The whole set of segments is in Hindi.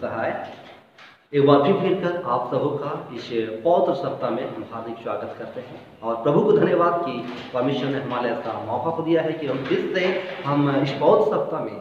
सहाय एक बार फिर फिर कर आप सबों का इस पौत्र सप्ताह में हम हार्दिक स्वागत करते हैं और प्रभु को धन्यवाद कि परमेश्वर ने हमारे ऐसा मौका को दिया है कि हम फिर से हम इस पौत्र सप्ताह में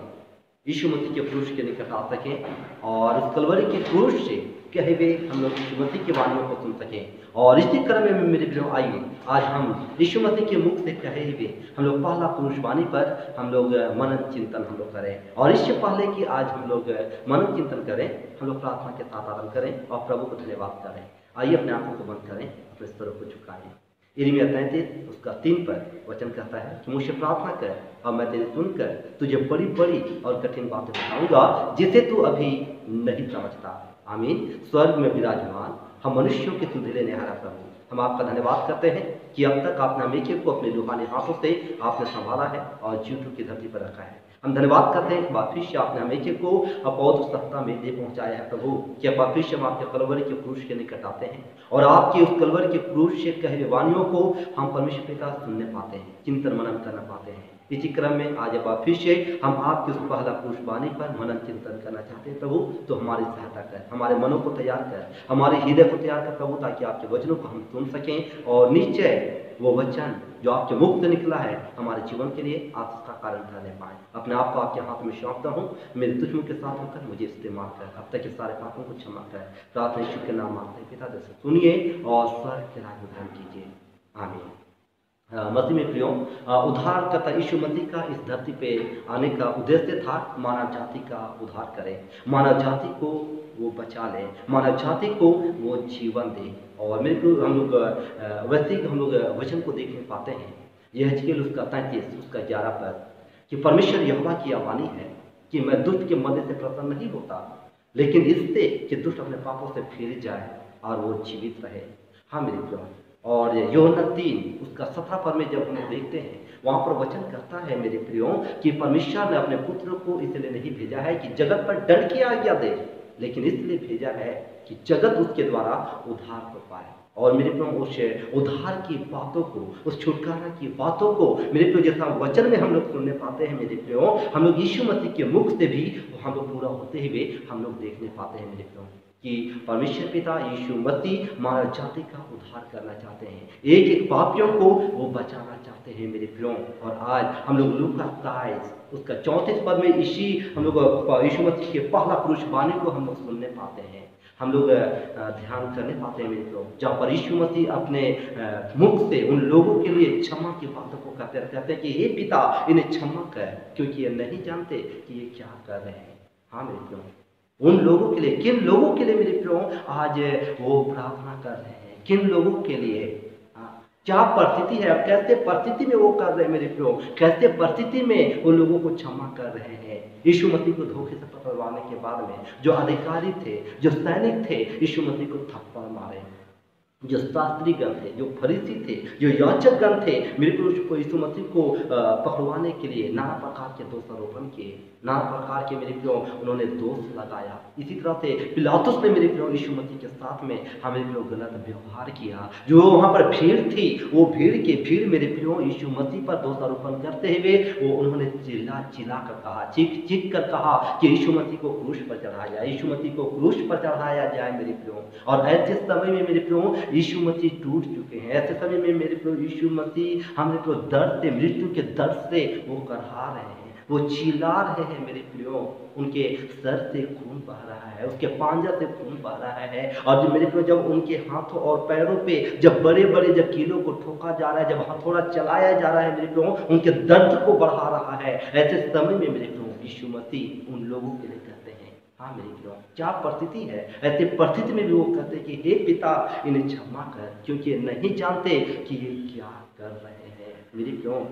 यीशु मसीह के पुरुष के निकट आ सकें और उस कलवरी के पुरुष से कहे हुए हम लोग यीशु मसीह के वाणियों को सुन सकें। और इसी क्रम में मेरे प्रियो आइए, आज हम यीशु मसीह के मुख से कहे हुए हम लोग पहला पुरुष वाणी पर हम लोग मनन चिंतन हम लोग करें। और इससे पहले कि आज हम लोग मनन चिंतन करें, हम लोग प्रार्थना के साथ आरंभ करें और प्रभु को धन्यवाद करें। आइए अपने आँखों को बंद करें, अपने स्वरों को झुकाएँ। इर्मिया तैंतीस, उसका तीन पर वचन कहता है कि मुझसे प्रार्थना कर और मैं तेरे सुनकर तुझे बड़ी बड़ी और कठिन बातें बताऊँगा जिसे तू अभी नहीं समझता। आमीन। स्वर्ग में विराजमान, हम मनुष्यों के सुधे लेने हारा प्रभु। हम आपका धन्यवाद करते हैं कि अब तक आपने अमेरिके को अपने रूहानी हाथों से आपने संभाला है और जीवटू की धरती पर रखा है। हम धन्यवाद करते हैं कि बाफिश से आपने अमेरिके को अपौध सत्ता में दे पहुँचाया है प्रभु। कि बाफिश हम आपके कलवर के क्रूश के निकट आते हैं और आपके उस कलवर के क्रूश से कहे वाणियों को हम परमेश्वर पिता सुनने पाते हैं, चिंतन मनन करना पाते हैं। इसी क्रम में आज अब आप फिर से हम आपके उस पहला पुरुष वाणी पर मनन चिंतन करना चाहते हैं, प्रभु तो हमारी सहायता कर, हमारे मनों को तैयार कर, हमारे हृदय को तैयार कर, प्रभु, ताकि आपके वचनों को हम सुन सकें। और निश्चय वो वचन जो आपके मुक्त निकला है, हमारे जीवन के लिए आप उसका कारण ठहरने पाए। अपने आप को आपके हाथ में सौंपता हूँ, मेरे दुश्मन के साथ होकर मुझे इस्तेमाल कर, अब तक के सारे पापों को क्षमा कर, प्रार्थना के नाम मांगते हैं पिता जैसे सुनिए और स्वर्ग के राज कीजिए। आमीन। मसीह प्रियो उद्धार करता यीशु मसीह का इस धरती पे आने का उद्देश्य था मानव जाति का उद्धार करे। मानव जाति को वो बचा ले। मानव जाति को वो जीवन दे। और मेरे को हम लोग वैसे हम लोग वचन को देखने पाते हैं। यह हजकेल उसका तैंतीस, उसका ग्यारह पर, कि परमेश्वर यहोवा की आवानी है कि मैं दुष्ट के मध्य से प्रसन्न नहीं होता, लेकिन इससे कि दुष्ट अपने पापों से फिर जाए और वो जीवित रहे। हाँ मेरे प्रियो। और योना तीन उसका सत्रह पर में जब हम देखते हैं, वहाँ पर वचन करता है, मेरे प्रियो, कि परमेश्वर ने अपने पुत्र को इसलिए नहीं भेजा है कि जगत पर दंड की आज्ञा दे, लेकिन इसलिए भेजा है कि जगत उसके द्वारा उद्धार हो पाए। और मेरे प्रियो उस उद्धार की बातों को, उस छुटकारा की बातों को, मेरे प्रियो, जैसा वचन में हम लोग सुनने पाते हैं, मेरे प्रियो, हम लोग यीशु मसीह के मुख से भी हम लोग पूरा होते हुए हम लोग देखने पाते हैं, मेरे प्रियो। कि परमेश्वर पिता यीशु मसीह मानव जाति का उद्धार करना चाहते हैं। एक एक पापियों को वो बचाना चाहते हैं मेरे प्रियो। और आज हम लोग लूका ताइस उसका चौंतीस पद में इसी हम लोग यीशु मसीह के पहला पुरुष वाणी को हम लोग सुनने पाते हैं। हम लोग ध्यान करने पाते हैं लोग जहाँ पर यीशु मसीह अपने मुख से उन लोगों के लिए क्षमा की बातों को कहते कहते हैं कि हे पिता, इन्हें क्षमा कर, क्योंकि ये नहीं जानते कि ये क्या कर रहे हैं। हाँ मेरे प्रियो। उन लोगों के लिए, किन लोगों के लिए मेरे प्रियो, आज वो प्रार्थना कर रहे हैं। किन लोगों के लिए? क्या परिस्थिति है? अब कैसे परिस्थिति में वो कर रहे हैं मेरे प्रियो? कैसे परिस्थिति में वो लोगों को क्षमा कर रहे हैं? यीशु मसीह को धोखे से पकड़वाने के बाद में जो अधिकारी थे, जो सैनिक थे, यीशु मसीह को थप्पड़ मारे। जो शास्त्री गण थे, जो फरीसी थे, जो याचक गण थे, मेरे पुरुष को यीशु मसीह को पकड़वाने के लिए नाना प्रकार के दोषारोपण किए। नाना प्रकार के मेरे प्रियो, उन्होंने दोष लगाया। इसी तरह से पिलातुस ने मेरे प्रियो, यीशु मसीह के साथ में हमें प्रियो, गलत व्यवहार किया। जो वहाँ पर भीड़ थी, वो भीड़ के भीड़ मेरे प्रियो, यीशु मसीह पर दोषारोपण करते हुए, वो उन्होंने चिल्ला चिल्ला कर कहा चीख चीख कर कहा कि यीशु मसीह को क्रूश पर चढ़ाया जाए यीशु मसीह को क्रूश पर चढ़ाया जाए मेरे प्रियो। और ऐसे समय में मेरे प्रियो यीशु मसीह टूट चुके हैं। ऐसे समय में मेरे प्रियो यीशु मसीह हमें तो दर्द से, मृत्यु के दर्द से वो करहा रहे हैं। वो चिल्ला रहे हैं मेरे प्रियो। उनके सर से खून बह रहा है, उसके पांजा से खून बह रहा है। और जो मेरे प्रियो, जब उनके हाथों और पैरों पे जब बड़े बड़े जब कीलों को ठोका जा रहा है, जब हथौड़ा चलाया जा रहा है मेरे प्रियो, उनके दर्द को बढ़ा रहा है। ऐसे समय में मेरे प्रियो यीशु मसीह उन लोगों के लिए हैं, मेरे प्रियो, क्या परिस्थिति है? ऐसे परिस्थिति में भी वो कहते कि, हे पिता, इन्हें क्षमा कर, क्योंकि नहीं जानते कि ये क्या कर रहे हैं। मेरे प्रियो,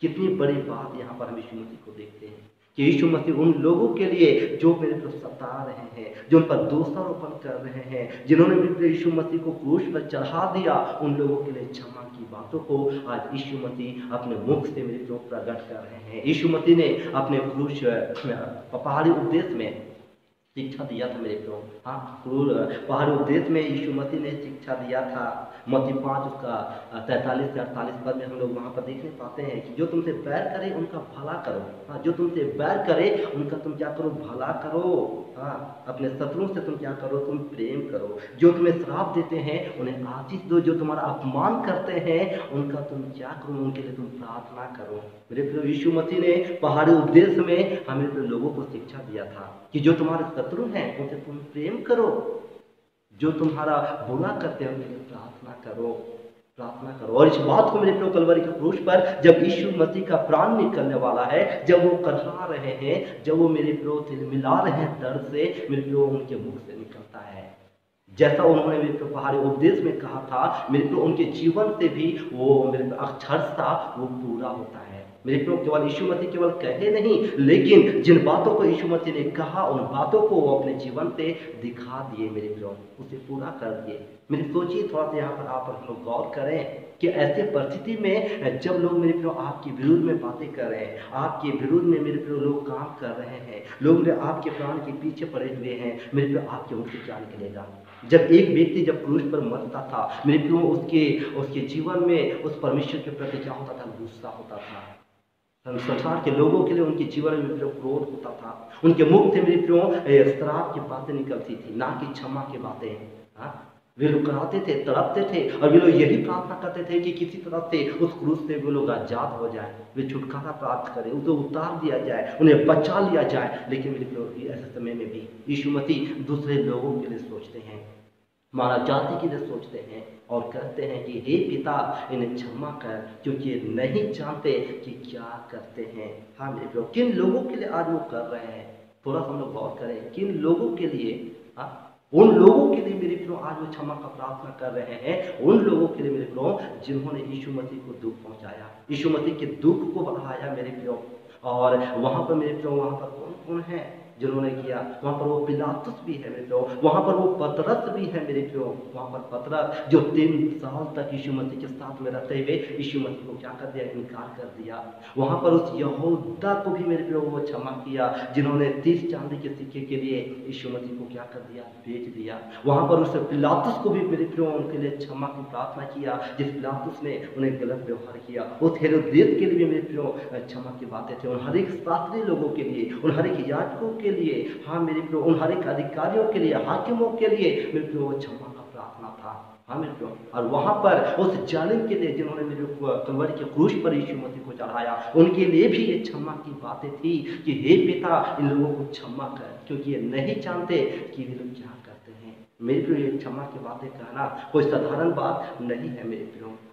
कितनी बड़ी बात यहाँ पर हम यीशु मसीह को देखते हैं कि यीशु मसीह उन लोगों के लिए जो मेरे को सता रहे हैं, जो उन पर दोषारोपण कर रहे हैं, जिन्होंने मेरे यीशु मसीह को क्रूश पर चढ़ा दिया, उन लोगों के लिए क्षमा की बातों को आज यीशु मसीह अपने मुख से मेरे को प्रकट कर रहे हैं। यीशु मसीह ने अपने क्रूश पहाड़ी उपदेश में शिक्षा दिया था मेरे प्रभु हाँ क्रूर पहाड़ी उपदेश में यीशु मसीह ने शिक्षा दिया था। मती पाँच उसका तैंतालीस से अड़तालीस पद में हम लोग वहाँ पर देखने पाते हैं कि जो तुमसे बैर करे, उनका भला करो। हाँ जो तुमसे बैर करे, उनका तुम क्या करो? भला करो। हाँ अपने शत्रुओं से तुम क्या करो? तुम प्रेम करो। जो तुम्हें श्राप देते हैं, उन्हें आशीष दो। जो तुम्हारा अपमान करते हैं, उनका तुम क्या करो? उनके लिए तुम प्रार्थना करो। मेरे प्रभु यीशु मसीह ने पहाड़ी उपदेश में हमें लोगों को शिक्षा दिया था कि जो तुम्हारे शत्रु हैं, उनसे तुम प्रेम करो। जो तुम्हारा बुरा करते हैं, उनके प्रार्थना करो प्रार्थना करो। और इस बात को मेरे कलवरी के क्रूस पर जब यीशु मसीह का प्राण निकलने वाला है, जब वो करहा रहे हैं, जब वो मेरे प्रभु मिला रहे हैं दर्द से, मेरे प्रभु उनके मुख से निकलता है। जैसा उन्होंने मेरे को पहाड़ी उपदेश में कहा था, मेरे को उनके जीवन से भी वो, मेरे अक्षर था वो पूरा होता है। मेरे प्रभु केवल यीशु मसीह केवल कहे नहीं, लेकिन जिन बातों को यीशु मसीह ने कहा, उन बातों को वो अपने जीवन से दिखा दिए मेरे प्रभु, उसे पूरा कर दिए। मेरे सोचिए थोड़ा सा यहाँ पर आप लोग गौर करें कि ऐसे परिस्थिति में जब लोग मेरे प्रभु आपके विरुद्ध में बातें कर रहे हैं, आपके विरुद्ध में मेरे प्रभु लोग काम कर रहे हैं, लोग आपके प्राण के पीछे पड़े हुए हैं, मेरे प्रभु आपके मुख से क्या निकलेगा जब एक व्यक्ति जब क्रूस पर मरता था, मेरे प्रभु उसके उसके जीवन में उस परमेश्वर के प्रति क्या होता था? गुस्सा होता था। संसार के लोगों के लिए उनके जीवन में जो क्रोध होता था, उनके मुख से मेरी प्रियो श्राप की बातें निकलती थी, ना कि क्षमा की बातें हाँ? वे लोग कराते थे, तड़पते थे, और वे लोग यही प्रार्थना करते थे कि किसी तरह से उस क्रूस से वे लोग आज़ाद हो जाए। वे छुटकारा प्राप्त करें, उसे उतार दिया जाए, उन्हें बचा लिया जाए। लेकिन मेरे लोग ऐसे समय में भी, यीशु मसीह दूसरे लोगों के लिए सोचते हैं। मानव जाति के लिए सोचते हैं और कहते हैं कि, हे पिता, इन्हें क्षमा कर, क्योंकि ये नहीं जानते कि क्या करते हैं। हाँ मेरे लोग किन लोगों के लिए आज वो कर रहे हैं? थोड़ा हम लोग गौर करें, किन लोगों के लिए? हाँ उन लोगों के लिए मेरे प्रो आज वो क्षमा का प्रार्थना कर रहे हैं। उन लोगों के लिए मेरे प्रो जिन्होंने यीशु मसीह को दुख पहुँचाया। यीशु मसीह के दुख को बढ़ाया मेरे प्रो और वहाँ पर मेरे प्रो वहाँ पर कौन कौन है? जिन्होंने किया, वहाँ पर वो पिलातुस भी है मेरे प्यो, वहाँ पर वो पतरस भी है मेरे प्यो, वहाँ पर पतरस जो तीन साल तक यीशु मसीह के साथ में रहते हुए यीशु मसीह को क्या कर दिया, इनकार कर दिया। वहाँ पर उस यहूदा को भी मेरे प्यो वो क्षमा किया, जिन्होंने तीस चांदी के सिक्के के लिए यीशु मसीह को क्या कर दिया, बेच दिया। वहाँ पर उस पिलातुस को भी मेरे प्यो उनके लिए क्षमा की प्रार्थना किया, जिस पिलातुस ने उन्हें गलत व्यवहार किया। उस हेरोदेस के लिए मेरे प्यो क्षमा की बातें थे। उन हर एक शास्त्री लोगों के लिए, उन हर एक याचकों के लिए हाँ मेरे प्रभु उन हर एक अधिकारियों के लिए हाकिमों के लिए मेरे प्रभु क्षमा का प्रार्थना था। हाँ मेरे प्रभु और वहाँ पर उस जालिम के लिए जिन्होंने मेरे कलवरी के क्रूश पर यीशु मसीह को चढ़ाया उनके लिए भी ये क्षमा की बातें थी कि हे पिता इन लोगों को क्षमा कर क्योंकि ये नहीं जानते कि वे लोग क्या करते हैं। मेरे प्रभु ये क्षमा की बातें कहना कोई साधारण बात नहीं है मेरे प्रभु। हाँ,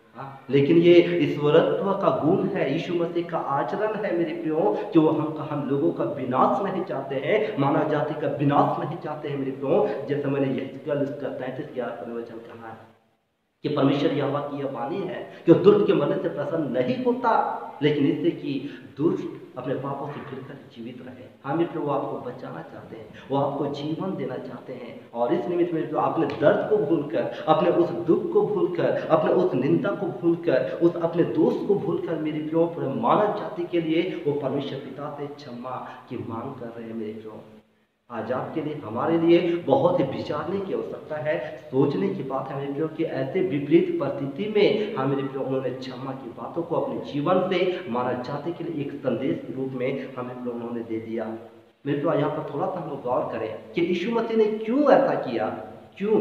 लेकिन ये ईश्वरत्व का गुण है, यीशु मसीह का आचरण है मेरे प्रियो, कि वो हम हम लोगों का विनाश नहीं चाहते हैं, मानव जाति का विनाश नहीं चाहते हैं मेरे प्रियो, जैसे मैंने यह कल इसका तैंतीस ग्यारह परिवर्तन कहा है, कि परमेश्वर यह की यह वाणी है कि दुष्ट के मन से प्रसन्न नहीं होता, लेकिन इससे कि दुष्ट अपने पापों से फिरकर जीवित रहे। हाँ मित्र वो आपको बचाना चाहते हैं, वो आपको जीवन देना चाहते हैं। और इस निमित्त में तो अपने दर्द को भूलकर, अपने उस दुख को भूलकर, अपने उस निंदा को भूलकर, उस अपने दोस्त को भूलकर मेरे प्रियो पूरे मानव जाति के लिए वो परमेश्वर पिता से क्षमा की मांग कर रहे हैं मेरे प्रियो। आज आपके लिए, हमारे लिए बहुत ही विचारने की आवश्यकता है, सोचने की बात है मेरे प्रियो कि ऐसे विपरीत परिस्थिति में हाँ मेरे प्रियो, उन्होंने क्षमा की बातों को अपने जीवन से, मानव जाति के लिए एक संदेश के रूप में हमें उन्होंने दे दिया। मेरे प्रियो, यहाँ पर थोड़ा सा हम लोग गौर करें कि यीशु मसीह ने क्यों ऐसा किया? क्यों?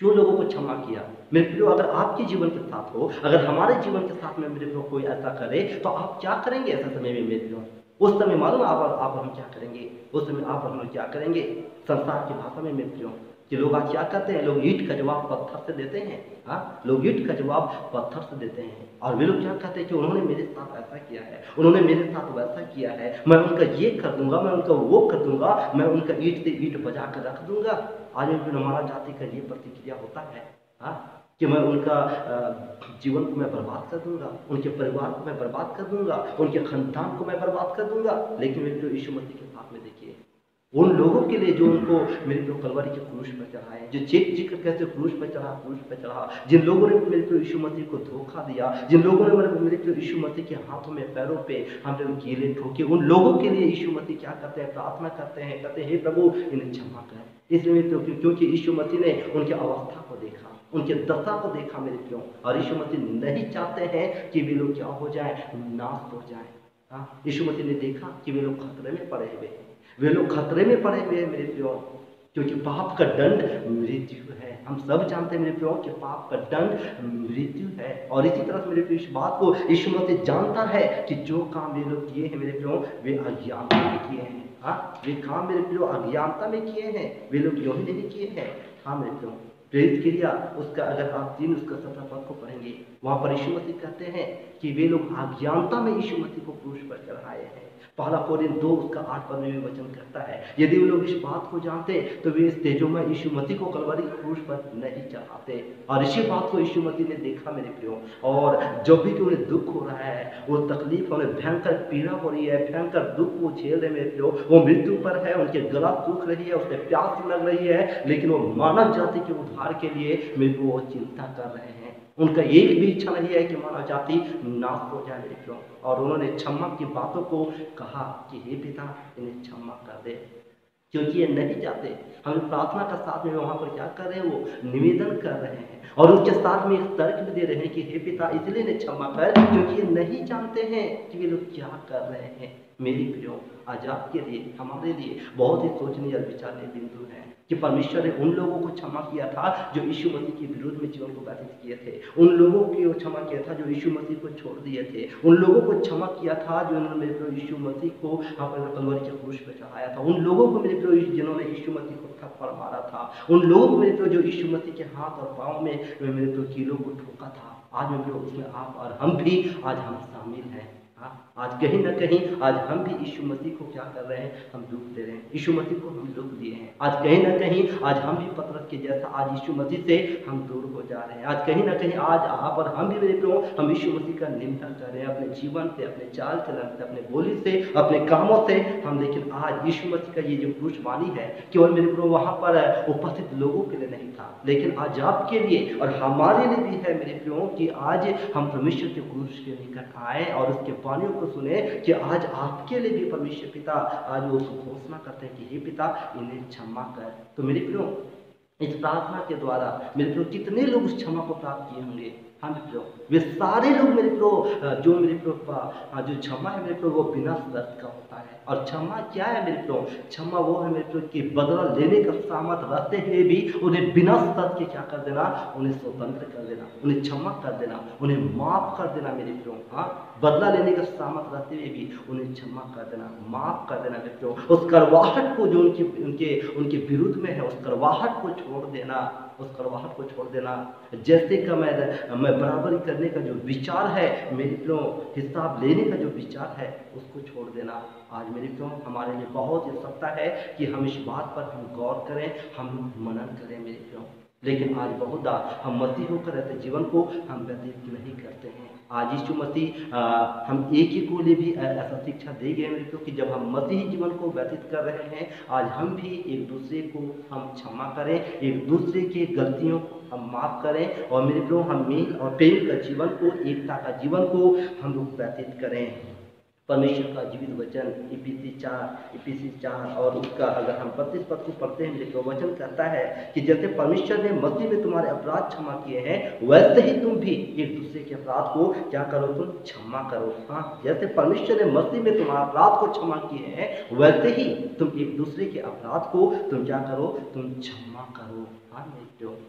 क्यों लोगों को क्षमा किया? मेरे प्रियो, अगर आपके जीवन के साथ हो, अगर हमारे जीवन के साथ में मेरे प्रियो कोई ऐसा करे तो आप क्या करेंगे ऐसा समय में मेरे प्रियो? उस समय मालूम आप आप हम क्या करेंगे? उस समय आप हम क्या करेंगे? संसार की भाषा में मैं क्यों कि लोग आज क्या करते हैं? लोग ईट का जवाब पत्थर से देते हैं हाँ? लोग ईट का जवाब पत्थर से देते हैं। और वे लोग क्या कहते हैं कि उन्होंने मेरे साथ ऐसा किया है, उन्होंने मेरे साथ वैसा किया है, मैं उनका ये कर दूँगा, मैं उनका वो कर दूँगा, मैं उनका ईट से ईट बजा कर रख दूँगा। आज भी हमारा जाति का ये प्रतिक्रिया होता है हाँ? कि मैं उनका जीवन को मैं बर्बाद कर दूँगा, उनके परिवार को मैं बर्बाद कर दूँगा, उनके खानदान को मैं बर्बाद कर दूँगा। लेकिन मेरे जो यीशु मसीह के साथ में देखिए, उन लोगों के लिए जो उनको मेरे प्रो कलवरी के क्रूश पर चढ़ाए जो चेक ज़िक्र कहते क्रूश पर चढ़ा क्रूश पर चढ़ा। जिन लोगों ने मेरे प्रो यीशु मसीह को धोखा दिया, जिन लोगों ने मेरे प्रो यीशु मसीह के हाथों में, पैरों पे हम लोग कीले ठोके, उन लोगों के लिए यीशु मसीह क्या करते हैं, प्रार्थना करते हैं, कहते हैं, हे प्रभु, इन्हें क्षमा कर। इसलिए क्योंकि यीशु मसीह ने उनकी अवस्था को देखा। उनके दशा को देखा मेरे प्रो और यीशु मसीह नहीं चाहते हैं कि वे लोग क्या हो जाए? नाश हो जाए। हाँ यीशु मसीह ने देखा कि वे लोग खतरे में पड़े हुए हैं। वे लोग खतरे में पड़े हुए हैं मेरे प्रियो। क्योंकि पाप का दंड मृत्यु है। हम सब जानते हैं मेरे प्रियो कि पाप का दंड मृत्यु है। और इसी तरह से मेरे प्रियो, इस बात को यीशु मसीह जानता है कि जो काम वे लोग किए हैं मेरे प्रियो, वे अज्ञानता में किए हैं। हाँ वे काम मेरे प्रियो अज्ञानता में किए हैं। वे लोग यही नहीं किए हैं। हाँ मेरे प्रियो। प्रेरित क्रिया उसका अगर आप तीन उसका सत्रह पद को पढ़ेंगे, वहाँ पर यीशु मसीह कहते हैं कि वे लोग अज्ञानता में यीशु मसीह को पुरुष पर चढ़ाए हैं। पहला कोरिन दो उसका आठ पद में वचन कहता है। यदि वो लोग इस बात को जानते तो वे इस तेजो में यीशु मसीह को कलवरी क्रूस पर नहीं चढ़ाते। और इसी बात को यीशु ने देखा, मेरे प्रियो। और जो भी कि उन्हें दुख हो रहा है, वो तकलीफ़ उन्हें भयंकर पीड़ा हो रही है, भयंकर दुख वो झेल रहे मेरे प्रियो। वो मृत्यु पर है, उनके गला सूख रही है उससे प्यास लग रही है, लेकिन वो मानव जाति के उद्धार के लिए मेरे वो चिंता कर रहे हैं। उनका एक भी इच्छा नहीं है कि मानव जाति नाश हो जाए मेरे क्यों और उन्होंने क्षमा की बातों को कहा कि हे पिता, इन्हें क्षमा कर दे। क्योंकि ये नहीं जाते हम प्रार्थना का साथ में वहाँ पर क्या कर रहे हैं? वो निवेदन कर रहे हैं। और उनके साथ में एक तर्क भी दे रहे हैं कि हे पिता, इसलिए ने क्षमा कर, क्योंकि ये नहीं जानते हैं कि वे लोग क्या कर रहे हैं। मेरी प्रियो आज आपके लिए, हमारे लिए बहुत ही सोचनीय और विचारनीय बिंदु है। कि परमेश्वर ने उन लोगों को क्षमा किया था जो यीशु मसीह के विरोध में जीवन को व्यतीत किए थे। उन लोगों को क्षमा किया था जो यीशु मसीह को छोड़ दिए थे। उन लोगों को क्षमा किया था जो उन्होंने मेरे प्रो यीशु मसीह को अपने कलवरी के क्रूश पर चढ़ाया था। उन लोगों को मेरे प्रो जिन्होंने यीशु मसीह को थप्पड़ मारा था। उन लोगों को मेरे प्रो जो यीशु मसीह के हाथ और पाँव में मेरे प्रो कीलों को ठोका था। आज मेरे प्रो उसमें आप और हम भी, आज हम शामिल हैं। हाँ आज कहीं ना कहीं आज हम भी यीशु मसीह को क्या कर रहे हैं? हम दुख दे रहे हैं। यीशु मसीह को हम दुख दिए हैं। आज कहीं ना कहीं आज हम भी पत्रस के जैसा आज यीशु मसीह से हम दूर हो जा रहे हैं। आज कहीं ना कहीं आज आप और हम भी मेरे प्रो हम यीशु मसीह का निंदा कर रहे हैं। अपने जीवन से, अपने चाल चलन से, अपने बोली से, अपने कामों से हम, लेकिन आज यीशु मसीह का ये जो क्रूसवाणी है, केवल मेरे प्रो वहाँ पर उपस्थित लोगों के लिए नहीं था। लेकिन आज आपके लिए और हमारे लिए भी है मेरे प्रो कि आज हम परमेश्वर के क्रूस के निकट आए और उसके वाणियों को सुने कि आज आपके लिए भी परमेश्वर पिता आज वो घोषणा करते हैं कि हे पिता, इन्हें क्षमा कर। तो मेरे प्रियो, इस प्रार्थना के द्वारा मेरे प्रियो, कितने लोग उस क्षमा को प्राप्त किए होंगे? हाँ मेरे वे सारे लोग मेरे प्रो जो मेरे प्रो जो क्षमा है मेरे प्रो वो बिना शर्त का होता है। और क्षमा क्या है मेरे प्रो क्षमा वो है मेरे प्रो कि बदला लेने का सामत रहते हुए भी उन्हें बिना शर्त के क्या कर देना? उन्हें स्वतंत्र कर देना, उन्हें क्षमा कर देना, उन्हें माफ़ कर देना मेरे प्रो हाँ बदला लेने का सामत रहते हुए भी उन्हें क्षमा कर देना, माफ़ कर देना मेरे प्रो उस करवाहट को जो उनके उनके उनके विरुद्ध में है, उस करवाहट को छोड़ देना। उस करवाहट को छोड़ देना। जैसे का मैं मैं बराबरी करने का जो विचार है, मेरे प्रियो हिसाब लेने का जो विचार है, उसको छोड़ देना। आज मेरे प्रियो हमारे लिए बहुत ही सत्ता है कि हम इस बात पर हम गौर करें, हम मनन करें मेरे प्रियो लेकिन आज बहुत हम मती होकर रहते जीवन को, हम व्यतीत नहीं करते हैं। आज यीशु मसीह हम एक ही को लिए भी ऐसा शिक्षा दे गए मेरे को कि जब हम मसीही जीवन को व्यतीत कर रहे हैं, आज हम भी एक दूसरे को हम क्षमा करें, एक दूसरे के गलतियों को हम माफ़ करें और मेरे प्रो हम मेल और प्रेम का जीवन को, एकता का जीवन को हम लोग व्यतीत करें। परमेश्वर का जीवित वचन ईपीसी चार ईपीसी चार, और उसका अगर हम पच्चीस पद को पढ़ते हैं तो वचन कहता है कि जैसे परमेश्वर ने मसीह में तुम्हारे अपराध क्षमा किए हैं, वैसे ही तुम भी एक दूसरे के अपराध को क्या करो तुम? क्षमा करो। हाँ जैसे परमेश्वर ने मसीह में तुम्हारे अपराध को क्षमा किए हैं, वैसे ही तुम एक दूसरे के अपराध को तुम क्या करो? तुम क्षमा करो। हाँ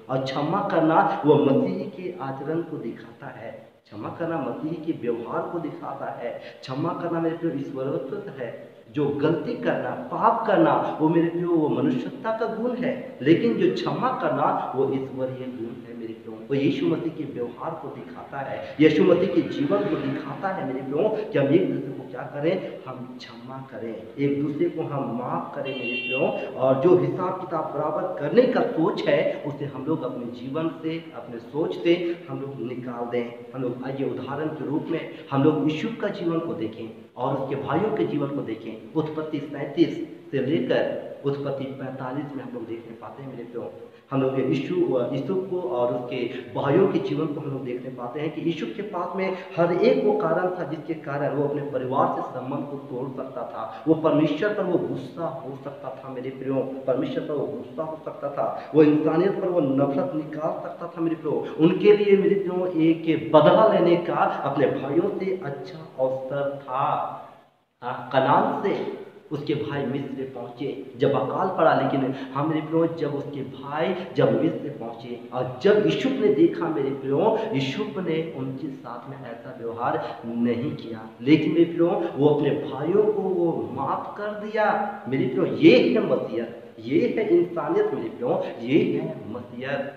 और क्षमा करना वह मसीह के आचरण को दिखाता है। क्षमा करना मसीह के व्यवहार को दिखाता है। क्षमा करना मेरे प्रियो ईश्वरत्व है। जो गलती करना, पाप करना, वो मेरे प्रियो, वो मनुष्यता का गुण है। लेकिन जो क्षमा करना, वो ईश्वरीय गुण है मेरे वो यीशु मसीह के व्यवहार को दिखाता है, यीशु मसीह के जीवन को दिखाता है। मेरे प्रियो, कि हम एक दूसरे को क्या करें? हम क्षमा करें। एक दूसरे को हम माफ़ करें, मेरे प्रियो। और जो हिसाब किताब बराबर करने का सोच है, उसे हम लोग अपने जीवन से, अपने सोच से हम लोग निकाल दें। हम लोग आइए उदाहरण के रूप में हम लोग यीशु का जीवन को देखें और उसके भाइयों के जीवन को देखें। उत्पत्ति सैंतीस से लेकर उत्पत्ति पैंतालीस में हम लोग देखने पाते हैं, मेरे प्यो हम लोग यीशु यीशु को और उसके भाइयों के जीवन को हम लोग देखने पाते हैं कि यीशु के पास में हर एक वो कारण था जिसके कारण वो अपने परिवार से संबंध को तोड़ सकता था। वो परमेश्वर पर वो गुस्सा हो सकता था मेरे प्रियो। परमेश्वर पर वो गुस्सा हो सकता था। वो इंसानियत पर वो नफरत निकाल सकता था मेरे प्रियो। उनके लिए मेरे प्रियो एक बदला लेने का अपने भाइयों से अच्छा अवसर था। हाँ, कनान से उसके भाई मिस्र पहुँचे। जब अकाल पड़ा, लेकिन हाँ मेरे प्रियो, जब उसके भाई, जब मिस्र पहुँचे और जब यीशु ने देखा मेरे प्रियो यीशु ने उनके साथ में ऐसा व्यवहार नहीं किया। लेकिन मेरे प्रियो, वो अपने भाइयों को वो माफ़ कर दिया। मेरे प्रियो, ये है मसीहत। ये है इंसानियत, मेरे प्रियो। ये है मसीहत।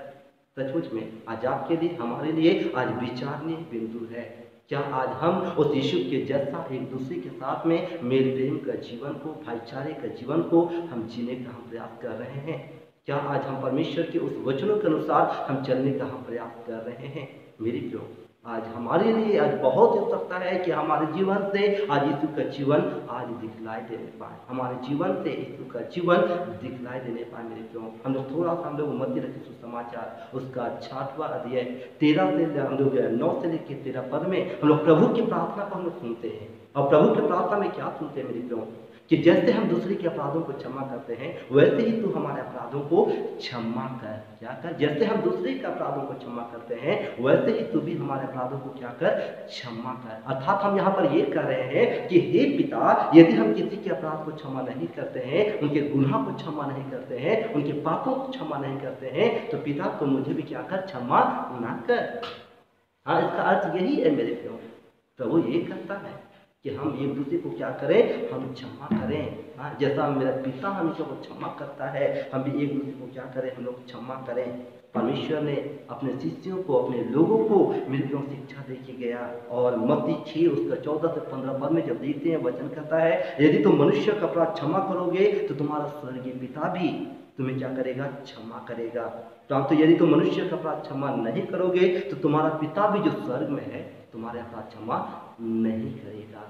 सचमुच में आज आपके लिए, हमारे लिए आज विचारनीय बिंदु है। क्या आज हम उस यीशु के जैसा एक दूसरे के साथ में मेल प्रेम का जीवन को, भाईचारे का जीवन को हम जीने का हम प्रयास कर रहे हैं? क्या आज हम परमेश्वर के उस वचनों के अनुसार हम चलने का हम प्रयास कर रहे हैं? मेरी क्यों आज हमारे लिए आज बहुत हो सकता है कि हमारे जीवन से आज यीशु का जीवन आज दिखलाई देने पाए। हमारे जीवन से यीशु का जीवन दिखलाई देने पाए मेरे क्यों हम लोग थोड़ा सा हम लोग मध्य रखे सुसमाचार, उसका छाठवा अध्याय तेरह से हम लोग नौ से लेकर तेरह पद में हम लोग प्रभु की प्रार्थना को हम लोग सुनते हैं। और प्रभु की प्रार्थना में क्या सुनते हैं मेरे क्यों कि जैसे हम दूसरे के अपराधों को क्षमा करते हैं, वैसे ही तू हमारे अपराधों को क्षमा कर। क्या कर? जैसे हम दूसरे के अपराधों को क्षमा करते हैं, वैसे ही तू भी हमारे अपराधों को क्या कर? क्षमा कर। अर्थात हम यहाँ पर ये कह रहे हैं कि हे पिता, यदि हम किसी के अपराध को क्षमा नहीं करते हैं, उनके गुनाह को क्षमा नहीं करते हैं, उनके पापों को क्षमा नहीं करते हैं तो पिता तो मुझे भी क्या कर? क्षमा ना कर। हाँ इसका अर्थ यही है मेरे प्यो। प्रभु ये करता है। कि हम एक दूसरे को क्या करें? हम क्षमा करें। हाँ जैसा मेरा पिता हमेशा को क्षमा करता है, हम भी एक दूसरे को क्या करें? हम लोग क्षमा करें। परमेश्वर ने अपने शिष्यों को, अपने लोगों को मिलकर शिक्षा दे के गया और मत्ती छः उसका चौदह से पंद्रह पद में जब देखते हैं, वचन कहता है, यदि तुम मनुष्य का अपराध क्षमा करोगे तो तुम्हारा स्वर्गीय पिता भी तुम्हें क्या करेगा? क्षमा करेगा। तो यदि तुम मनुष्य का अपराध क्षमा नहीं करोगे तो तुम्हारा पिता भी जो स्वर्ग में है, तुम्हारे अपराध क्षमा नहीं करेगा।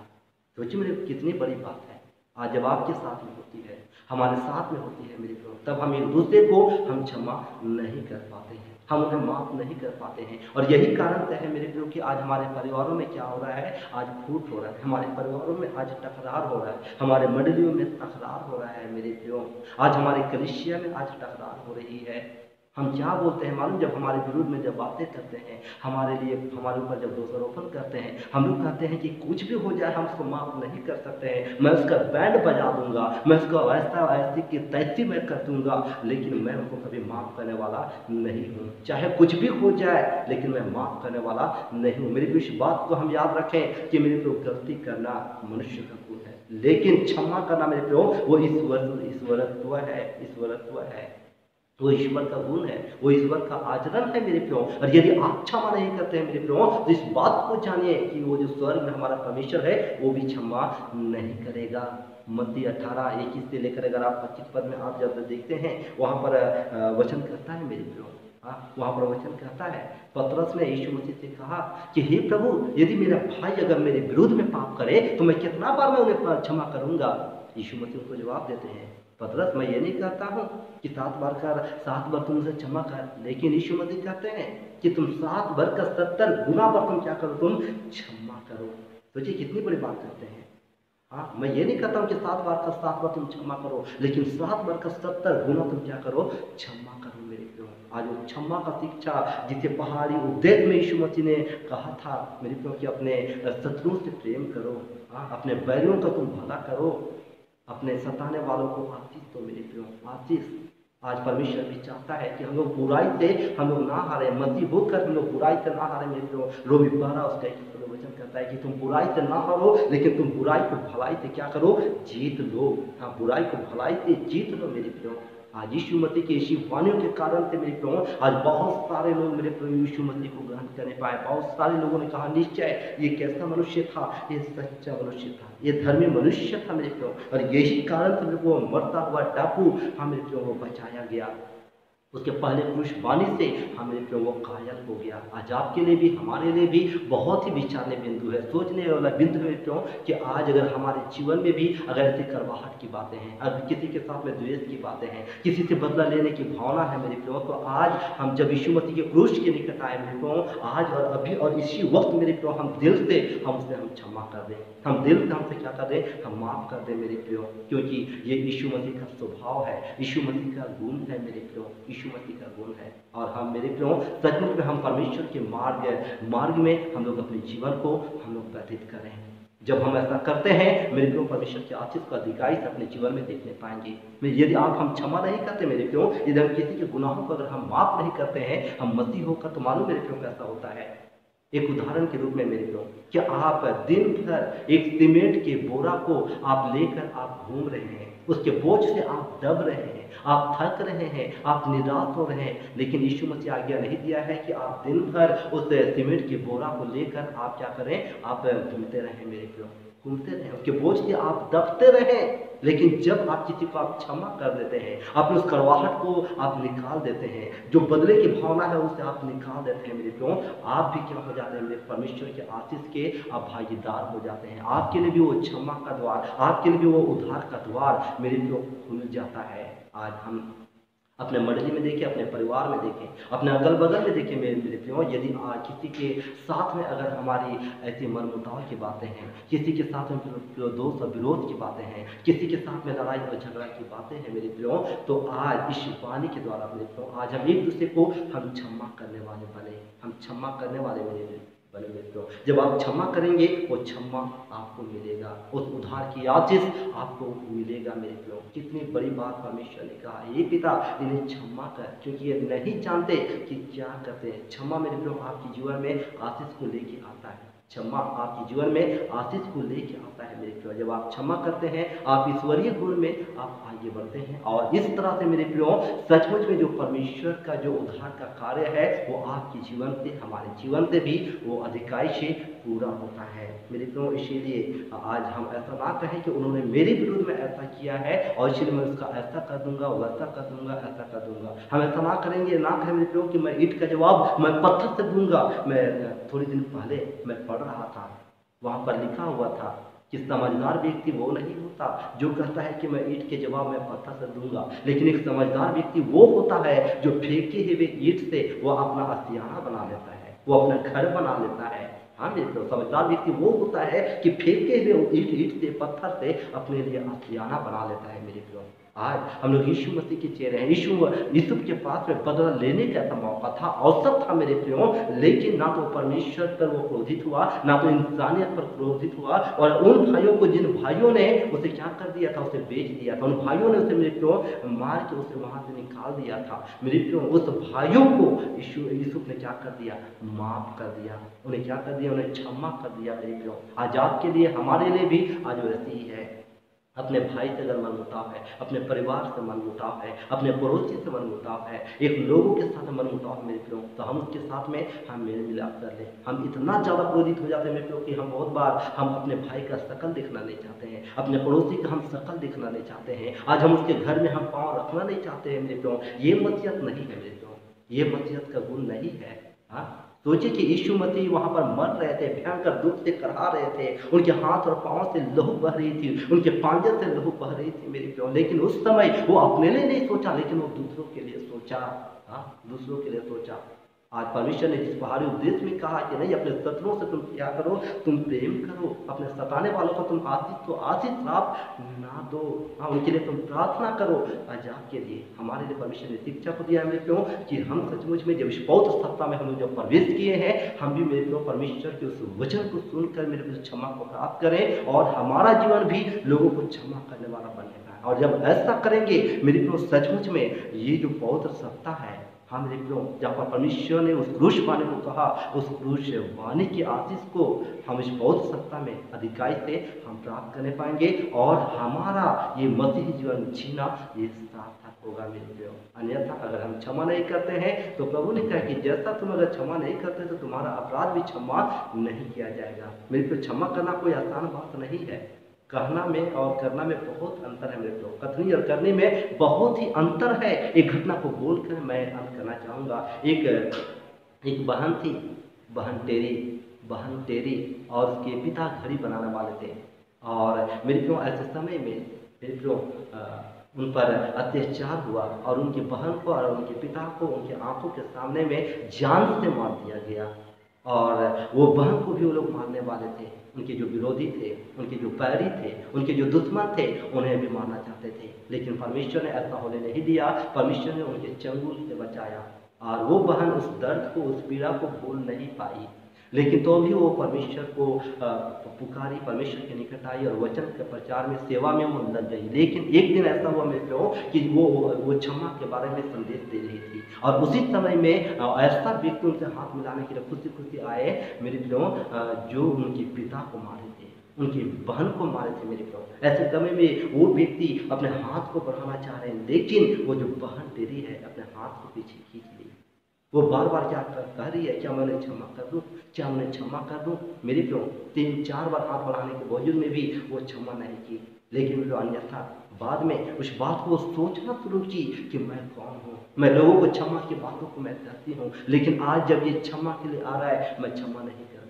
सोचिए मेरे कितनी बड़ी बात है। आज जब आपके साथ में होती है, हमारे साथ में होती है मेरे प्रो तब हम एक दूसरे को हम क्षमा नहीं कर पाते हैं। हम उन्हें माफ़ नहीं कर पाते हैं। और यही कारण तय है मेरे प्रो कि आज हमारे परिवारों में क्या हो रहा है? आज फूट हो रहा है। हमारे परिवारों में आज टकरार हो रहा है। हमारे मंडलियों में तकरार हो रहा है मेरे प्रो आज हमारे कलिशिया में आज टकरार हो रही है। हम क्या बोलते हैं मालूम? जब हमारे विरुद्ध में जब बातें करते हैं, हमारे लिए, हमारे ऊपर जब दोषारोपण करते हैं, हम लोग कहते हैं कि कुछ भी हो जाए, हम उसको माफ़ नहीं कर सकते हैं। मैं उसका बैंड बजा दूँगा, मैं उसको ऐसा ऐसी की तैसी मैं कर दूँगा, लेकिन मैं उनको कभी माफ़ करने वाला नहीं हूँ। चाहे कुछ भी हो जाए, लेकिन मैं माफ़ करने वाला नहीं हूँ। मेरी इस बात को हम याद रखें कि मेरे को गलती करना मनुष्य का गुण है। लेकिन क्षमा करना मेरे प्रो वो ईश्वर, ईश्वरत्व है ईश्वरत्व है। वो ईश्वर का गुण है, वो ईश्वर का आचरण है मेरे प्यो। और यदि आप क्षमा नहीं करते हैं मेरे प्यो तो इस बात को जानिए कि वो जो स्वर्ग में हमारा परमेश्वर है, वो भी क्षमा नहीं करेगा। मध्य अठारह इक्कीस से लेकर अगर आप पच्चीस पद में आप जब देखते हैं, वहाँ पर वचन करता है मेरे प्यो। हाँ वहाँ पर वचन कहता है, पत्रस ने यीशु मसीह से कहा कि, हे प्रभु, यदि मेरा भाई अगर मेरे विरुद्ध में पाप करे तो मैं कितना बार मैं उन्हें क्षमा करूँगा? यीशु मसीह उनको जवाब देते हैं पतरस, मैं ये नहीं कहता हूँ कि सात बार का सात बार तुम उसे क्षमा कर, लेकिन यीशु मसीह कहते हैं कि तुम सात बार का सत्तर गुना पर तुम क्या करो, तुम क्षमा करो। सोचिए कितनी बड़ी बात करते हैं। हाँ मैं ये नहीं कहता हूँ कि सात बार का सात बार तुम क्षमा करो, लेकिन सात बार का सत्तर गुना तुम क्या करो, क्षमा करो मेरे प्यो आज वो क्षमा का शिक्षा जिसे पहाड़ी उद्देश्य में यीशु मसीह ने कहा था, मेरे प्यो कि अपने शत्रुओं से प्रेम करो हाँ अपने बैरियों का तुम भला करो। अपने सताने वालों को आशीष तो मिले प्रियो आशीष आज परमेश्वर भी चाहता है कि हम लोग बुराई से, हम लोग ना हारे मंदी होकर हम लोग बुराई से ना हारे, मेरे प्रियो। रोमी बारह उसका एक वचन कहता है कि तुम बुराई से ना हारो, लेकिन तुम बुराई को भलाई से क्या करो? जीत लो। हाँ बुराई को भलाई से जीत लो, मेरे प्रियो। आज यीशु मसीह के ऐसी वाणियों के कारण से मेरे प्रभु, आज बहुत सारे लोग मेरे प्रभु यीशु मसीह को ग्रहण करने पाए। बहुत सारे लोगों ने कहा, निश्चय, ये कैसा मनुष्य था? ये सच्चा मनुष्य था। ये धर्मी मनुष्य था मेरे प्रभु। और यही कारण से मेरे को मरता हुआ डाकू हाँ मेरे प्रभु बचाया गया। उसके पहले पुरुष वाणी से हमें फिर वो कायल हो गया। आज आपके लिए भी, हमारे लिए भी बहुत ही विचारने बिंदु है। सोचने वाला बिंदु है क्यों? कि आज अगर हमारे जीवन में भी अगर ऐसी करवाहट की बातें हैं, अगर किसी के साथ में द्वेष की बातें हैं, किसी से बदला लेने की भावना है मेरे प्यो तो आज हम जब यीशु मसीह के क्रूश के निकट आए मेरे प्यो आज और अभी और इसी वक्त मेरे प्यो हम दिल से, हम उसे हम क्षमा कर दें। हम दिल से हमसे क्या कर दें? हम माफ़ कर दें मेरे प्यो क्योंकि ये यीशु मसीह का स्वभाव है, यीशु मसीह का गुण है मेरे प्यो यीशु मसीह का गुण है। और हम मेरे प्यो सचमुच में हम परमेश्वर के मार्ग मार्ग में हम लोग अपने जीवन को हम लोग व्यतीत करें। जब हम ऐसा करते हैं, मेरे प्यो परमेश्वर के आशीष को अधिकारी से अपने जीवन में देखने पाएँगे। यदि आप हम क्षमा नहीं करते मेरे प्यो यदि हम किसी के गुनाहों को अगर हम माफ़ नहीं करते हैं, हम मसीह होकर तो मालूम मेरे प्यो कैसा होता है। एक उदाहरण के रूप में मेरे प्यो क्या आप दिन भर एक सीमेंट के बोरा को आप लेकर आप घूम रहे हैं? उसके बोझ से आप दब रहे हैं? आप थक रहे हैं, आप निराश हो रहे हैं, लेकिन यीशु मसीह आज्ञा नहीं दिया है कि आप दिन भर उस सीमेंट के बोरा को लेकर आप क्या करें, आप घूमते रहें मेरे प्यो घूमते रहें, उसके बोझ से आप दबते रहें, लेकिन जब आप किसी को आप क्षमा कर देते हैं अपने उस करवाहट को आप निकाल देते हैं, जो बदले की भावना है उसे आप निकाल देते हैं मेरे क्यों आप भी क्या हो जाते हैं, मेरे परमेश्वर के आशीष के आप भागीदार हो जाते हैं। आपके लिए भी वो क्षमा का द्वार, आपके लिए भी वो उद्धार का द्वार मेरे क्यों खुल जाता है। आज हम अपने मंडली में देखें, अपने परिवार में देखें, अपने अगल बगल में देखें, मेरे मेरे प्रियो, यदि किसी के साथ में अगर हमारी ऐसी मनमुटाव की बातें हैं, किसी के साथ में दोस्त और विरोध की बातें हैं, किसी के साथ में लड़ाई और झगड़ा की बातें हैं, मेरे प्रियो तो आज इस वाणी के द्वारा, मेरे प्रियो, आज हम एक दूसरे को हम क्षमा करने वाले बने हम क्षमा करने वाले मेरे बने मित्रों जब आप क्षमा करेंगे, वो क्षमा आपको मिलेगा। उस उधार की आशीष आपको मिलेगा मेरे प्रो कितनी बड़ी बात परमेश्वर ने कहा। ये पिता, इन्हें क्षमा कर, क्योंकि ये नहीं जानते कि क्या करते हैं। क्षमा मेरे प्रो आपके जीवन में आशीष को लेके आता है। क्षमा आपके जीवन में आशीष को लेके आता है मेरे प्रियो। जब आप क्षमा करते हैं, आप ईश्वरीय गुण में आप आगे बढ़ते हैं। और इस तरह से मेरे प्रियो, सचमुच में जो परमेश्वर का जो उद्धार का कार्य है, वो आपके जीवन से, हमारे जीवन से भी वो अधिकाई से पूरा होता है। मेरे प्रियो, इसीलिए आज हम ऐसा ना कहें कि उन्होंने मेरे विरुद्ध में ऐसा किया है और इसलिए मैं उसका ऐसा कर दूँगा वैसा कर दूँगा, ऐसा कर दूँगा। हम ऐसा ना करेंगे, ना कहें मेरे प्रियो कि मैं ईट का जवाब, मैं पत्थर से दूँगा। मैं थोड़ी दिन पहले मैं पढ़ रहा था, वहाँ पर लिखा हुआ था कि समझदार व्यक्ति वो नहीं होता जो कहता है कि मैं ईट के जवाब में पत्थर से दूँगा। लेकिन एक समझदार व्यक्ति वो होता है जो फेंके हुए ईट से वो अपना असियाना बना लेता है, वो अपना घर बना लेता है। हाँ तो समझदार व्यक्ति वो होता है कि फेंके हुए ईट ईट से पत्थर से अपने लिए असियाना बना लेता है मेरे प्रियो। आज हम लोग यीशु मसीह के चेहरे हैं। यीशु यीशु के पास में बदला लेने का ऐसा मौका था, अवसर था मेरे प्रियो, लेकिन ना तो परमेश्वर पर वो क्रोधित हुआ, ना तो इंसानियत पर क्रोधित हुआ, और उन भाइयों को, जिन भाइयों ने उसे क्या कर दिया था, उसे बेच दिया था, उन भाइयों ने उसे, मेरे प्रियो, मार के उसे वहाँ से निकाल दिया था। मेरे प्रियो, उस भाइयों को यीशु यीशु ने क्या कर दिया? माफ़ कर दिया। उन्हें क्या कर दिया? उन्हें क्षमा कर दिया मेरे प्रियो। आज आपके लिए, हमारे लिए भी आज वैसे ही है। अपने भाई से अगर मन मुटाव है, अपने परिवार से मन मुटाव है, अपने पड़ोसी से मन मुटाव है, एक लोगों के साथ मन मुटाव मेरे प्रियो तो हम उसके साथ में हम मेल मिलाप कर ले। हम इतना ज़्यादा क्रोधित हो जाते हैं मेरे प्रियो कि हम बहुत बार हम अपने भाई का शकल देखना नहीं चाहते हैं, अपने पड़ोसी का हम शकल देखना नहीं चाहते हैं। आज हम उसके घर में हम पाँव रखना नहीं चाहते हैं मेरे प्रियो। ये मसीहत नहीं है मेरे प्रियो। ये मसीहत का गुण नहीं है। हाँ? सोचिए कि यीशु मसीह वहाँ पर मर रहे थे, भयंकर दुख से करा रहे थे। उनके हाथ और पाँव से लहू बह रही थी, उनके पांजे से लहू बह रही थी मेरे प्यो। लेकिन उस समय वो अपने लिए नहीं सोचा, लेकिन वो दूसरों के लिए सोचा। हाँ दूसरों के लिए सोचा। आज परमेश्वर ने जिस पहाड़ी उपदेश में कहा कि नहीं, अपने शत्रुओं से तुम क्या करो, तुम प्रेम करो, अपने सताने वालों को तुम आशीष तो आशीष प्राप्त ना दो। हाँ उनके लिए तुम प्रार्थना करो। आज आपके लिए, हमारे लिए परमेश्वर ने शिक्षा को दिया मेरे क्यों? कि हम सचमुच में जब बहुत सत्ता में हम जब प्रवेश किए हैं, हम भी मेरे क्यों परमेश्वर के उस वचन को सुनकर मेरे को क्षमा को प्राप्त करें और हमारा जीवन भी लोगों को क्षमा करने वाला बनेगा और जब ऐसा करेंगे, मेरे को सचमुच में ये जो पवित्र सत्ता है हम लिख लो पर परमेश्वर ने उस क्रूश वाणी को कहा, उस क्रूश वाणी की आशीष को हम इस बहुत सत्ता में अधिकारी से हम प्राप्त करने पाएँगे और हमारा ये मसीह जीवन जीना, ये सार्थक होगा मेरे प्रियो। अन्यथा अगर हम क्षमा नहीं करते हैं तो प्रभु ने कहा कि जैसा तुम अगर क्षमा नहीं करते तो तुम्हारा अपराध भी क्षमा नहीं किया जाएगा। मेरे प्रियो, क्षमा करना कोई आसान बात नहीं है। कहना में और करना में बहुत अंतर है मेरे प्रो कथनी और करने में बहुत ही अंतर है। एक घटना को बोलकर मैं अंत करना चाहूँगा। एक एक बहन थी। बहन टेरी बहन टेरी और उसके पिता घड़ी बनाने वाले थे। और मेरे प्रो ऐसे समय में मेरे प्रो उन पर अत्याचार हुआ और उनकी बहन को और उनके पिता को उनके आँखों के सामने में जान से मार दिया गया। और वो बहन को भी वो लोग मारने वाले थे। उनके जो विरोधी थे, उनके जो पैरी थे, उनके जो दुश्मन थे, उन्हें भी मारना चाहते थे। लेकिन परमेश्वर ने ऐसा होने नहीं दिया। परमेश्वर ने उनके चंगुल से बचाया। और वो बहन उस दर्द को, उस पीड़ा को भूल नहीं पाई। लेकिन तो भी वो परमेश्वर को पुकारी परमेश्वर के निकट आई और वचन के प्रचार में, सेवा में वो लग गई। लेकिन एक दिन ऐसा हुआ, मेरे को कि वो वो क्षमा के बारे में संदेश दे रही थी। और उसी समय में ऐसा व्यक्ति उनसे हाथ मिलाने के लिए खुशी खुशी आए, मेरे प्रो जो उनके पिता को मारे थे, उनकी बहन को मारे थे, मेरे प्रभु ऐसे समय में वो व्यक्ति अपने हाथ को बढ़ाना चाह रहे हैं, लेकिन वो जो बहन तेरी है, अपने हाथ को पीछे खींच वो बार बार क्या कह रही है, क्या मैंने क्षमा कर दूँ? क्या मैंने क्षमा कर दूँ? मेरी क्यों तीन चार बार हाथ बढ़ाने के बावजूद में भी वो क्षमा नहीं की। लेकिन जो अन्यथा बाद में उस बात को सोचना शुरू की कि मैं कौन हूँ? मैं लोगों को क्षमा की बातों को मैं कहती हूँ। लेकिन आज जब ये क्षमा के लिए आ रहा है, मैं क्षमा नहीं कर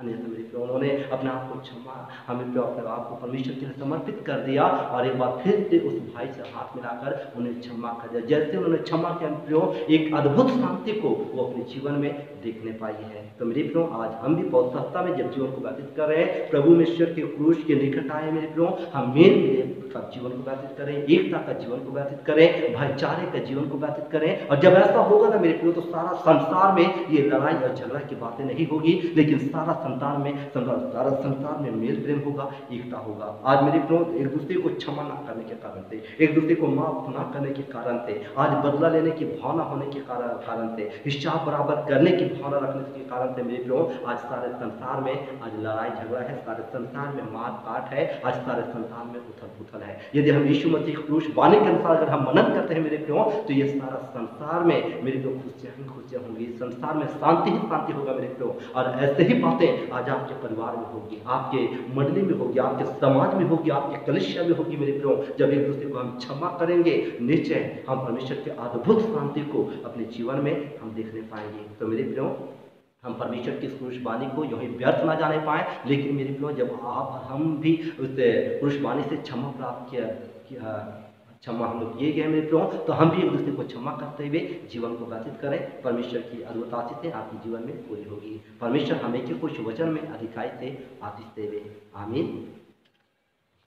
अन्यथा मेरे प्रिय उन्होंने अपने आप को क्षमा, हमें प्रिय अपने आप को परमेश्वर के लिए समर्पित कर दिया और एक बार फिर से उस भाई से हाथ मिलाकर उन्हें क्षमा कर दिया। जैसे उन्होंने क्षमा किया प्रियो, एक अद्भुत शांति को वो अपने जीवन में देखने पाई है। तो मेरे प्रियो, आज हम भी बहुत सस्ता में जब जीवन को व्यतीत कर रहे हैं, प्रभु मिश्वर के क्रूश के निकट आए मेरे प्रियो, हम मेल मिले का जीवन को व्यतीत करें, एकता का जीवन को व्यतीत करें, भाईचारे का जीवन को व्यतीत करें। और जब ऐसा होगा ना मेरे प्रियो तो सारा संसार में ये लड़ाई और झगड़ा की बातें नहीं होगी, लेकिन सारा संसार में सारा संसार में मेल प्रेम होगा, एकता होगा। आज मेरे प्रो एक दूसरे को क्षमा ना करने के कारण थे, एक दूसरे को माफ़ ना करने के कारण थे, आज बदला लेने की भावना होने के कारण कारण थे, हिसाब बराबर करने की भावना रखने के कारण थे मेरे प्रो आज सारे संसार में आज लड़ाई झगड़ा है, सारे संसार में मार काट है, आज सारे संसार में उथल पुथल है। यदि हम यीशु मसीह क्रूश बाने के अनुसार अगर हम मनन करते हैं मेरे प्रो तो ये सारा संसार में मेरे जो खुशियाँ ही, खुशियाँ होंगी। संसार में शांति ही शांति होगा मेरे प्रो। और ऐसे ही बातें आज आपके परिवार में होगी, आपके मंडली में होगी, आपके समाज में होगी, आपके कलिशिया में होगी मेरे प्रियो। जब एक दूसरे को हम क्षमा करेंगे, निश्चय हम परमेश्वर के अद्भुत शांति को अपने जीवन में हम देखने पाएँगे। तो मेरे प्रियो, हम परमेश्वर की पुरुष वाणी को यही व्यर्थ ना जाने पाए, लेकिन मेरे प्रियो, जब आप हम भी उस पुरुष वाणी से क्षमा प्राप्त किया क्षमा हम लोग किए गए मेरे प्रो तो हम भी एक दूसरे को क्षमा करते हुए जीवन को व्यतीत करें। परमेश्वर की अद्भुत आशीष आपके जीवन में पूरी होगी। परमेश्वर हमें के कुछ वचन में अधिकाई से आशीष देवे। आमीन।